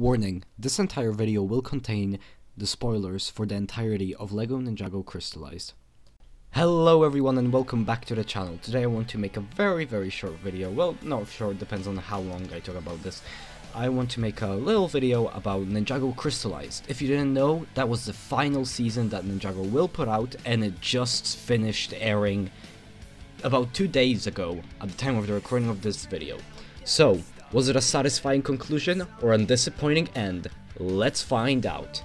Warning, this entire video will contain the spoilers for the entirety of LEGO Ninjago Crystalized. Hello everyone and welcome back to the channel. Today I want to make a very very short video, well not short, depends on how long I talk about this. I want to make a little video about Ninjago Crystalized. If you didn't know, that was the final season that Ninjago will put out and it just finished airing about two days ago at the time of the recording of this video. So, was it a satisfying conclusion or a disappointing end? Let's find out.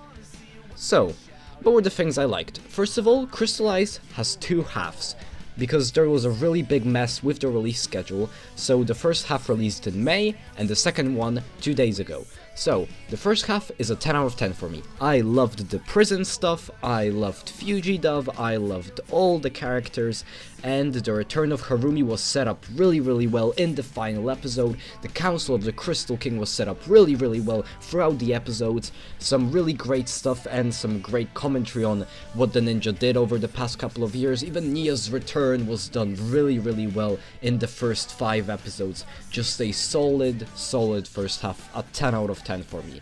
So, what were the things I liked? First of all, Crystalize has two halves, because there was a really big mess with the release schedule, so the first half released in May, and the second one two days ago. So, the first half is a 10 out of 10 for me. I loved the prison stuff, I loved Fugidove, I loved all the characters, and the return of Harumi was set up really really well in the final episode. The Council of the Crystal King was set up really really well throughout the episodes. Some really great stuff and some great commentary on what the ninja did over the past couple of years. Even Nya's return was done really really well in the first 5 episodes. Just a solid solid first half, a 10 out of 10 for me.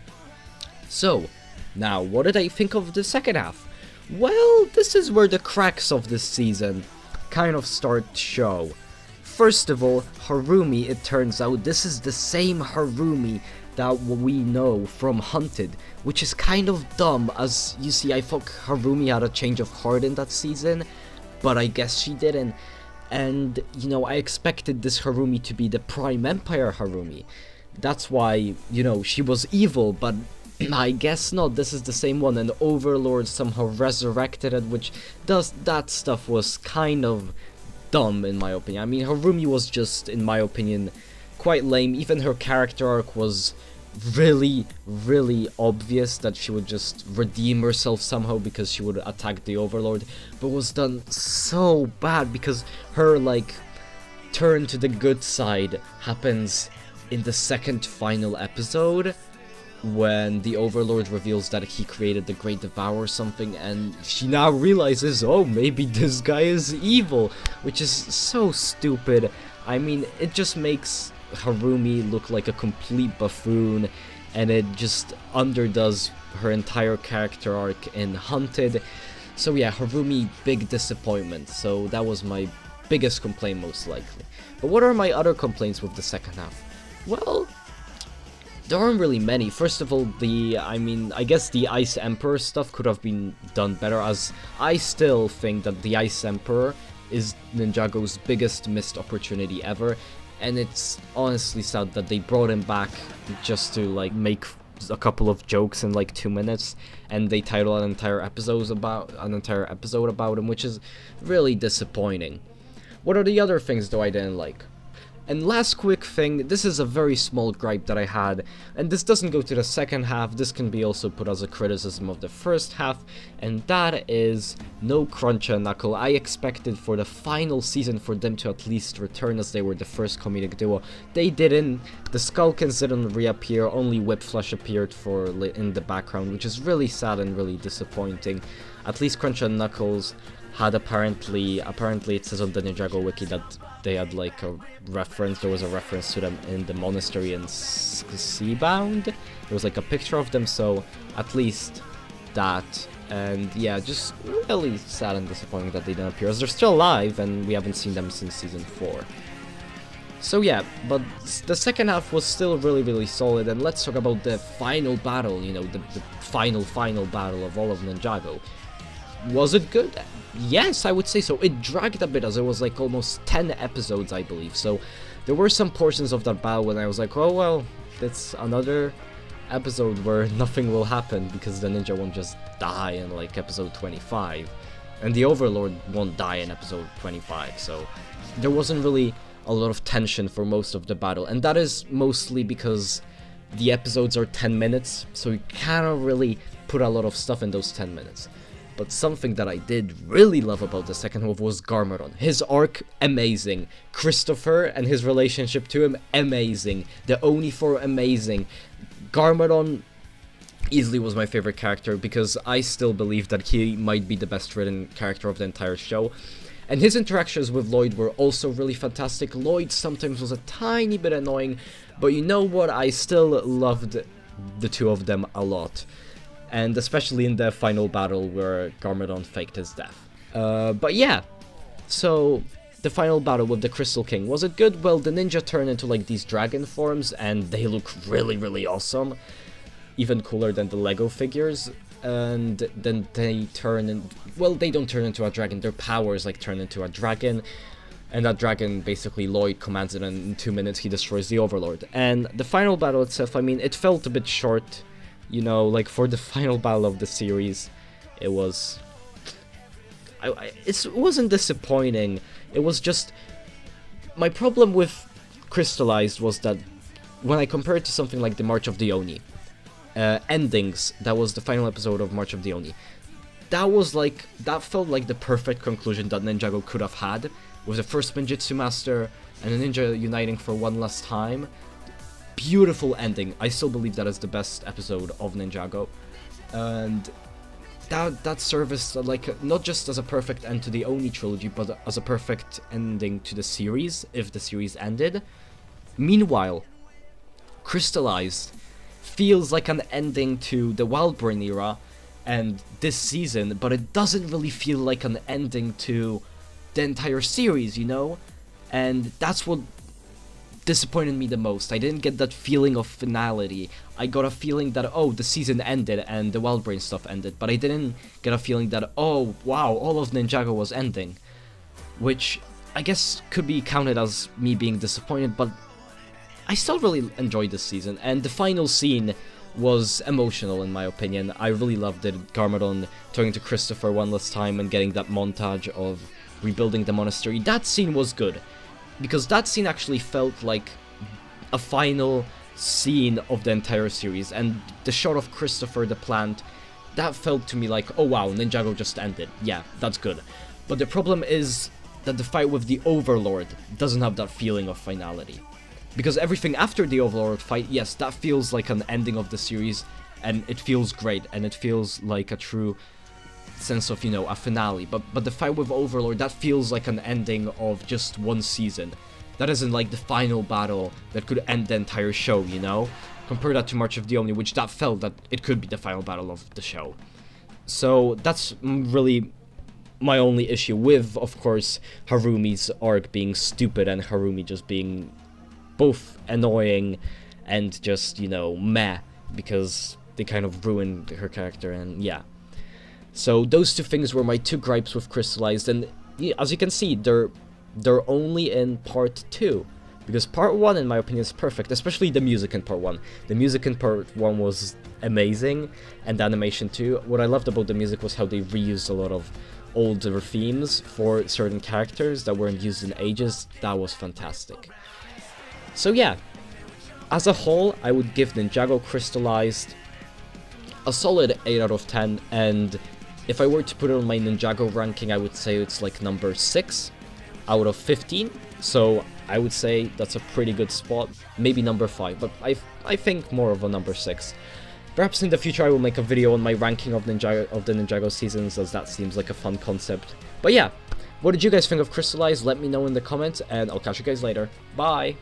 So, now what did I think of the second half? Well, this is where the cracks of this season kind of start to show. First of all, Harumi, it turns out this is the same Harumi that we know from Hunted, which is kind of dumb as you see I thought Harumi had a change of heart in that season, but I guess she didn't. And, you know, I expected this Harumi to be the Prime Empire Harumi. That's why, you know, she was evil, but I guess not. This is the same one, and Overlord somehow resurrected it, which does that stuff was kind of dumb in my opinion. I mean, Harumi was just, in my opinion, quite lame. Even her character arc was really, really obvious that she would just redeem herself somehow because she would attack the Overlord, but was done so bad because her, like, turn to the good side happens in the second final episode when the Overlord reveals that he created the Great Devour or something, and she now realizes, oh, maybe this guy is evil, which is so stupid. I mean, it just makes Harumi look like a complete buffoon, and it just underdoes her entire character arc in Hunted. So yeah, Harumi, big disappointment. So that was my biggest complaint most likely. But what are my other complaints with the second half? Well, there aren't really many. First of all, the, I mean, I guess the Ice Emperor stuff could have been done better, as I still think that the Ice Emperor is Ninjago's biggest missed opportunity ever, and it's honestly sad that they brought him back just to, like, make a couple of jokes in like two minutes and they title an entire episode about an entire episode about him which is really disappointing what are the other things though i didn't like and last quick thing, this is a very small gripe that I had, and this doesn't go to the second half, this can be also put as a criticism of the first half, and that is no Kruncha Nuckal. I expected for the final season for them to at least return as they were the first comedic duo. They didn't, the Skulkins didn't reappear, only Wyplash appeared for in the background, which is really sad and really disappointing. At least Kruncha Nuckals had apparently, apparently it says on the Ninjago wiki that they had like a reference, there was a reference to them in the monastery in Seabound. There was like a picture of them, so at least that. And yeah, just really sad and disappointing that they didn't appear, as they're still alive and we haven't seen them since season 4. So yeah, but the second half was still really, really solid, and let's talk about the final battle, you know, the, the final, final battle of all of Ninjago. Was it good? Yes, I would say so. It dragged a bit as it was like almost 10 episodes, I believe. So there were some portions of that battle when I was like, oh well, that's another episode where nothing will happen because the ninja won't just die in like episode 25. And the Overlord won't die in episode 25. So there wasn't really a lot of tension for most of the battle. And that is mostly because the episodes are 10 minutes. So you cannot really put a lot of stuff in those 10 minutes. But something that I did really love about the second half was Garmadon. His arc, amazing. Christopher and his relationship to him, amazing. The Oni 4, amazing. Garmadon easily was my favorite character because I still believe that he might be the best written character of the entire show. And his interactions with Lloyd were also really fantastic. Lloyd sometimes was a tiny bit annoying, but you know what? I still loved the two of them a lot. And especially in the final battle where Garmadon faked his death. Uh, but yeah, so the final battle with the Crystal King, was it good? Well, the ninja turn into like these dragon forms and they look really, really awesome. Even cooler than the Lego figures. And then they turn in, well, they don't turn into a dragon, their powers like turn into a dragon. And that dragon, basically, Lloyd commands it, and in two minutes he destroys the Overlord. And the final battle itself, I mean, it felt a bit short. You know, like for the final battle of the series, it was I, I, it wasn't disappointing. It was just my problem with Crystalized was that when I compared it to something like the March of the Oni uh, endings, that was the final episode of March of the Oni. That was like that felt like the perfect conclusion that Ninjago could have had with the first Spinjitzu Master and the ninja uniting for one last time. Beautiful ending. I still believe that is the best episode of Ninjago. And that that service like not just as a perfect end to the Oni trilogy, but as a perfect ending to the series if the series ended. Meanwhile, Crystalized feels like an ending to the Wildbrain era and this season, but it doesn't really feel like an ending to the entire series, you know? And that's what disappointed me the most. I didn't get that feeling of finality. I got a feeling that, oh, the season ended and the Wildbrain stuff ended, but I didn't get a feeling that, oh, wow, all of Ninjago was ending. Which I guess could be counted as me being disappointed, but I still really enjoyed this season, and the final scene was emotional in my opinion. I really loved it. Garmadon turning to Christopher one last time and getting that montage of rebuilding the monastery. That scene was good because that scene actually felt like a final scene of the entire series and the shot of Christopher the plant that felt to me like oh wow Ninjago just ended. Yeah that's good. But the problem is that the fight with the Overlord doesn't have that feeling of finality. Because everything after the Overlord fight yes that feels like an ending of the series and it feels great and it feels like a true sense of, you know, a finale. But but the fight with Overlord, that feels like an ending of just one season. That isn't like the final battle that could end the entire show, you know? Compare that to March of the Oni, which that felt that it could be the final battle of the show. So that's really my only issue with, of course, Harumi's arc being stupid and Harumi just being both annoying and just, you know, meh, because they kind of ruined her character, and yeah. So those two things were my two gripes with Crystalized, and as you can see, they're they're only in part two. Because part one, in my opinion, is perfect, especially the music in part one. The music in part one was amazing, and the animation too. What I loved about the music was how they reused a lot of older themes for certain characters that weren't used in ages. That was fantastic. So yeah, as a whole, I would give Ninjago Crystalized a solid 8 out of 10, and if I were to put it on my Ninjago ranking, I would say it's like number 6 out of 15. So I would say that's a pretty good spot. Maybe number 5, but I, I think more of a number 6. Perhaps in the future I will make a video on my ranking of, Ninja of the Ninjago seasons, as that seems like a fun concept. But yeah, what did you guys think of Crystalize? Let me know in the comments, and I'll catch you guys later. Bye!